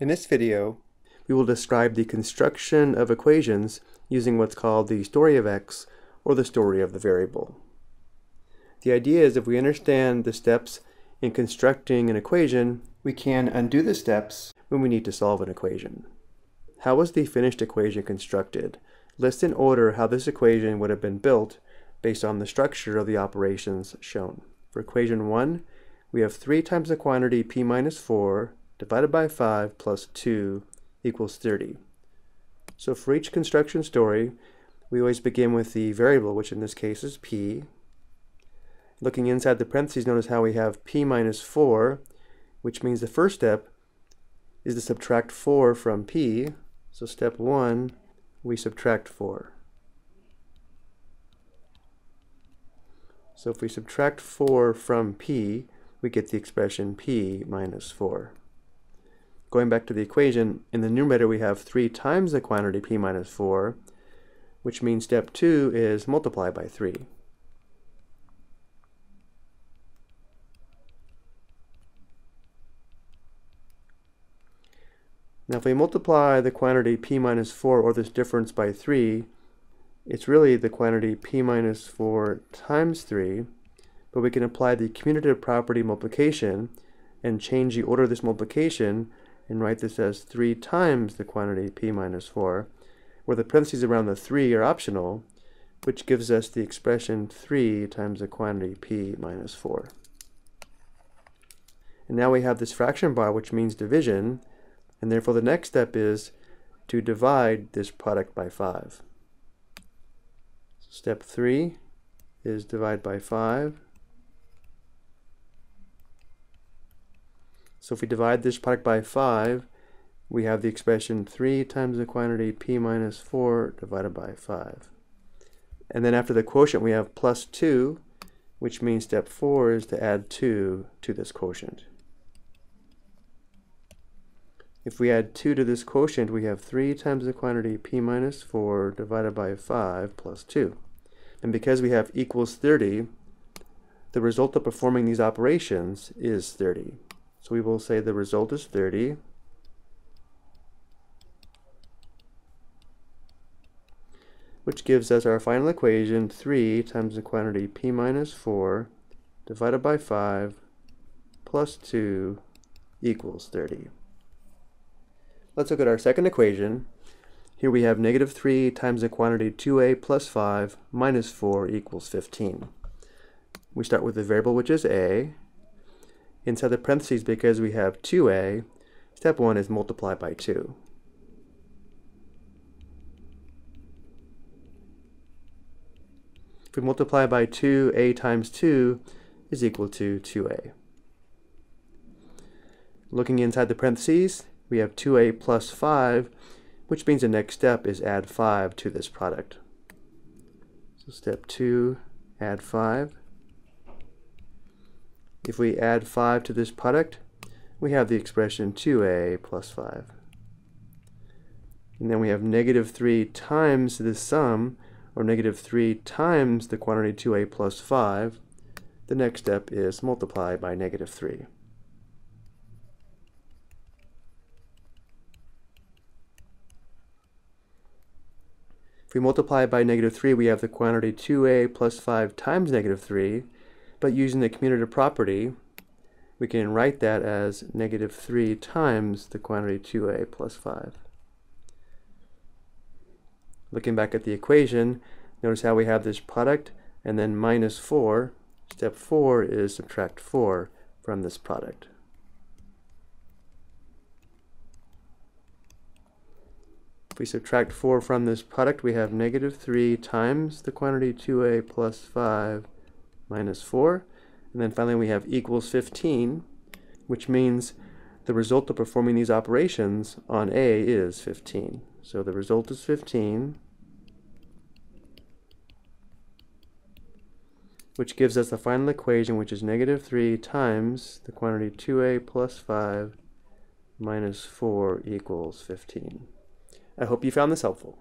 In this video, we will describe the construction of equations using what's called the story of x or the story of the variable. The idea is if we understand the steps in constructing an equation, we can undo the steps when we need to solve an equation. How was the finished equation constructed? List in order how this equation would have been built based on the structure of the operations shown. For equation 1, we have 3 times the quantity p minus 4 divided by 5 plus 2 equals 30. So for each construction story, we always begin with the variable, which in this case is p. Looking inside the parentheses, notice how we have p minus 4, which means the first step is to subtract 4 from p. So step 1, we subtract 4. So if we subtract 4 from p, we get the expression p minus 4. Going back to the equation, in the numerator we have 3 times the quantity p minus 4, which means step 2 is multiply by 3. Now if we multiply the quantity p minus 4 or this difference by 3, it's really the quantity p minus 4 times 3, but we can apply the commutative property multiplication and change the order of this multiplication and write this as 3 times the quantity p minus 4, where the parentheses around the 3 are optional, which gives us the expression 3 times the quantity p minus 4. And now we have this fraction bar, which means division, and therefore the next step is to divide this product by 5. Step 3 is divide by 5. So if we divide this product by 5, we have the expression 3 times the quantity p minus 4 divided by 5. And then after the quotient, we have plus 2, which means step 4 is to add 2 to this quotient. If we add 2 to this quotient, we have 3 times the quantity p minus 4 divided by 5 plus 2. And because we have equals 30, the result of performing these operations is 30. So we will say the result is 30. which gives us our final equation 3 times the quantity p minus 4 divided by 5 plus 2 equals 30. Let's look at our second equation. Here we have negative 3 times the quantity 2a plus 5 minus 4 equals 15. We start with the variable which is a, inside the parentheses because we have 2a, step 1 is multiply by 2. If we multiply by 2, a times 2 is equal to 2a. Looking inside the parentheses, we have 2a plus 5, which means the next step is add 5 to this product. So step 2, add 5. If we add 5 to this product, we have the expression 2a plus 5. And then we have negative 3 times the sum, or negative 3 times the quantity 2a plus 5. The next step is multiply by negative 3. If we multiply by negative 3, we have the quantity 2a plus 5 times negative 3, but using the commutative property, we can write that as negative 3 times the quantity 2a plus 5. Looking back at the equation, notice how we have this product and then minus 4. Step 4 is subtract 4 from this product. If we subtract 4 from this product, we have negative 3 times the quantity 2a plus 5 minus 4. And then finally we have equals 15, which means the result of performing these operations on A is 15. So the result is 15, which gives us the final equation, which is negative 3 times the quantity 2a plus 5 minus 4 equals 15. I hope you found this helpful.